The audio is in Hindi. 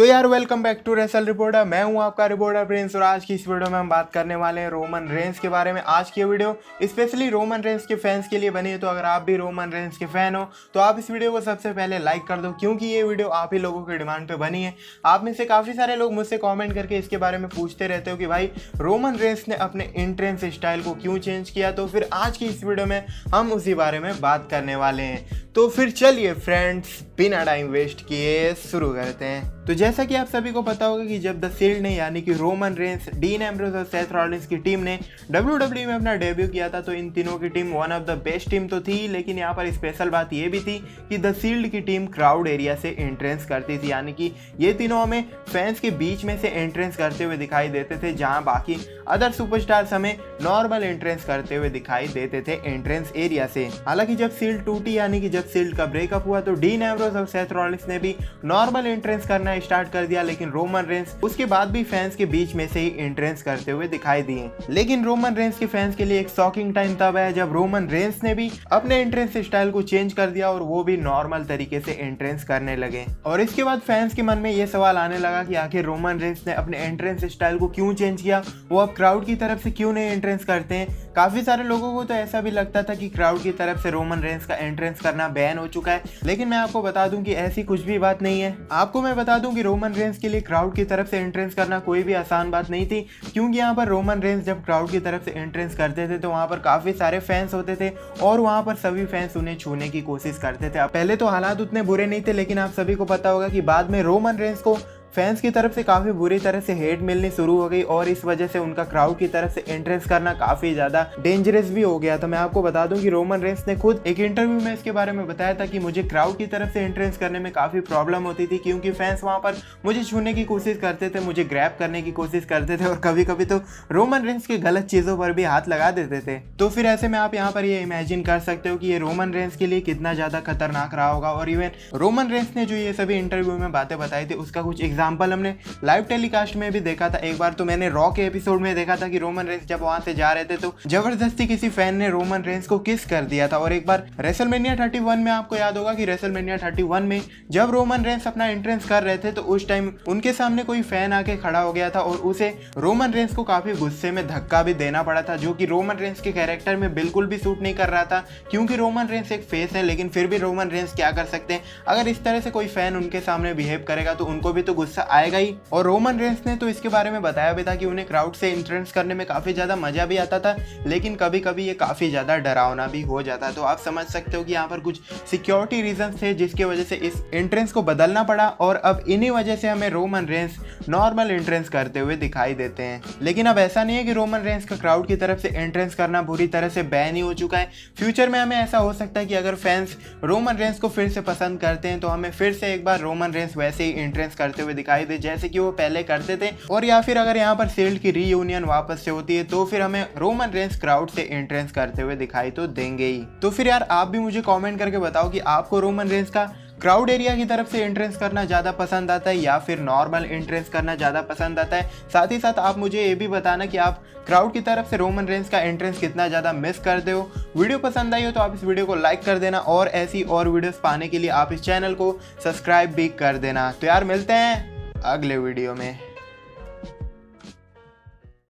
तो यार welcome back to wrestle reporter मैं हूँ आपका रिपोर्टर प्रिंस और आज की इस वीडियो में हम बात करने वाले हैं रोमन रेंस के बारे में। आज की वीडियो स्पेशली रोमन रेंस के फैंस के लिए बनी है तो अगर आप भी रोमन रेंस के फ़ैन हो तो आप इस वीडियो को सबसे पहले लाइक कर दो, क्योंकि ये वीडियो आप ही लोगों की डिमांड पर बनी है। आप में से काफ़ी सारे लोग मुझसे कॉमेंट करके इसके बारे में पूछते रहते हो कि भाई रोमन रेंस ने अपने इंट्रेंस स्टाइल को क्यों चेंज किया? तो फिर आज की इस वीडियो में हम उसी बारे में बात करने वाले हैं। तो फिर चलिए फ्रेंड्स बिना टाइम वेस्ट किए शुरू करते हैं। तो जैसा कि आप सभी को पता होगा कि जब द सील्ड ने, यानी कि रोमन रेंस डीन एम्ब्रोस और सेथ रॉलिंस की टीम ने डब्ल्यू डब्ल्यू में अपना डेब्यू किया था तो इन तीनों की team one of the best team तो थी, लेकिन यहाँ पर स्पेशल बात ये भी थी कि द सील्ड की टीम क्राउड एरिया से एंट्रेंस करती थी, यानी कि ये तीनों हमें फैंस के बीच में से एंट्रेंस करते हुए दिखाई देते थे, जहाँ बाकी अदर सुपरस्टार्स हमें नॉर्मल एंट्रेंस करते हुए दिखाई देते थे एंट्रेंस एरिया से। हालाँकि जब सील्ड टूटी, यानी कि जब सील्ड का ब्रेकअप हुआ तो डीन एवरोस और सेथ रॉलिंस ने भी नॉर्मल एंट्रेंस करना स्टार्ट कर दिया, लेकिन रोमन रेंस उसके बाद भी फैंस के बीच में से ही एंट्रेंस करते हुए दिखाई दिए। लेकिन रोमन रेंस के फैंस के लिए एक शॉकिंग टाइम तब है जब रोमन रेंस ने भी अपने एंट्रेंस स्टाइल को चेंज कर दिया और वो भी नॉर्मल तरीके से एंट्रेंस करने लगे। और इसके बाद फैंस के मन में ये सवाल आने लगा कि आखिर रोमन रेंस ने अपने एंट्रेंस स्टाइल को क्यों चेंज किया? वो अब क्राउड की तरफ़ से क्यों नहीं एंट्रेंस करते हैं? काफ़ी सारे लोगों को तो ऐसा भी लगता था कि क्राउड की तरफ़ से रोमन रेंस का एंट्रेंस करना बैन हो चुका है। लेकिन मैं आपको बता दूँ कि ऐसी कुछ भी बात नहीं है। आपको मैं बता दूँ कि रोमन रेंस के लिए क्राउड की तरफ़ से एंट्रेंस करना कोई भी आसान बात नहीं थी। क्योंकि यहाँ पर रोमन रेंस जब क्राउड की तरफ़ से एंट्रेंस करते थे तो वहाँ पर काफ़ी सारे फैंस होते थे और वहाँ पर सभी फैंस उन्हें छूने की कोशिश करते थे। पहले तो हालात उतने बुरे नहीं थे, लेकिन आप सभी को पता होगा कि बाद में रोमन रेंस को फैंस की तरफ़ से काफ़ी बुरी तरह से हेट मिलनी शुरू हो गई और इस वजह से उनका क्राउड की तरफ़ से एंट्रेंस करना काफ़ी ज़्यादा डेंजरस भी हो गया था। मैं आपको बता दूँ कि रोमन रेंस ने खुद एक इंटरव्यू में इसके बारे में बताया था कि मुझे क्राउड की तरफ़ से एंट्रेंस करने में काफ़ी प्रॉब्लम होती थी, क्योंकि फैंस वहाँ पर मुझे छूने की कोशिश करते थे, मुझे ग्रैप करने की कोशिश करते थे और कभी कभी तो रोमन रेंस के गलत चीज़ों पर भी हाथ लगा देते थे। तो फिर ऐसे में आप यहाँ पर ये इमेजिन कर सकते हो कि ये रोमन रेंस के लिए कितना ज़्यादा खतरनाक रहा होगा और इवन रोमन रेंस ने जो ये सभी इंटरव्यू में बातें बताई थी, उसका कुछ एग्ज़ाम्पल हमने लाइव टेलीकास्ट में भी देखा था। एक बार तो मैंने रॉ के एपिसोड में देखा था कि रोमन रेंस जब वहाँ से जा रहे थे तो ज़बरदस्ती किसी फ़ैन ने रोमन रेंस को किस कर दिया था। और एक बार रेसलमेनिया 31 में आपको याद होगा कि रेसलमेनिया 31 में जब रोमन रेंस अपना एंट्रेंस कर रहे थे तो उस टाइम उनके सामने कोई फ़ैन आके खड़ा हो गया था और उसे रोमन रेंस को काफ़ी गुस्से में धक्का भी देना पड़ा था, जो कि रोमन रेंस के कैरेक्टर में बिल्कुल भी सूट नहीं कर रहा था, क्योंकि रोमन रेंस एक फेस है, लेकिन फिर भी रोमन रेंस क्या कर सकते हैं? अगर इस तरह से कोई फ़ैन उनके सामने बिहेव करेगा तो उनको भी तो गुस्सा आएगा ही और रोमन रेंस ने तो इसके बारे में बताया भी था कि उन्हें क्राउड से एंट्रेंस करने में काफ़ी ज़्यादा मज़ा भी आता था, लेकिन कभी कभी ये काफ़ी ज़्यादा डरावना भी हो जाता तो आप समझ सकते हो कि यहाँ पर कुछ सिक्योरिटी रीजन थे, जिसकी वजह से इस एंट्रेंस को बदलना पड़ा और अब इन्हीं वजह से हमें रोमन रेंस नॉर्मल एंट्रेंस करते हुए दिखाई देते हैं। लेकिन अब ऐसा नहीं है कि रोमन रेंस का क्राउड की तरफ़ से एंट्रेंस करना बुरी तरह से बैन ही हो चुका है। फ्यूचर में हमें ऐसा हो सकता है कि अगर फैंस रोमन रेंस को फिर से पसंद करते हैं तो हमें फिर से एक बार रोमन रेंस वैसे ही एंट्रेंस करते हुए दिखाई दे, जैसे कि वो पहले करते थे। और या फिर अगर यहाँ पर सील्ड की रीयूनियन वापस से होती है तो फिर हमें रोमन रेंस क्राउड से एंट्रेंस करते हुए दिखाई तो देंगे ही। तो फिर यार, आप भी मुझे कमेंट करके बताओ कि आपको रोमन रेंस का क्राउड एरिया की तरफ़ से एंट्रेंस करना ज़्यादा पसंद आता है या फिर नॉर्मल एंट्रेंस करना ज़्यादा पसंद आता है। साथ ही साथ आप मुझे ये भी बताना कि आप क्राउड की तरफ़ से रोमन रेंस का एंट्रेंस कितना ज़्यादा मिस करते हो। वीडियो पसंद आई हो तो आप इस वीडियो को लाइक कर देना और ऐसी और वीडियोस पाने के लिए आप इस चैनल को सब्सक्राइब भी कर देना। तो यार, मिलते हैं। अगले वीडियो में।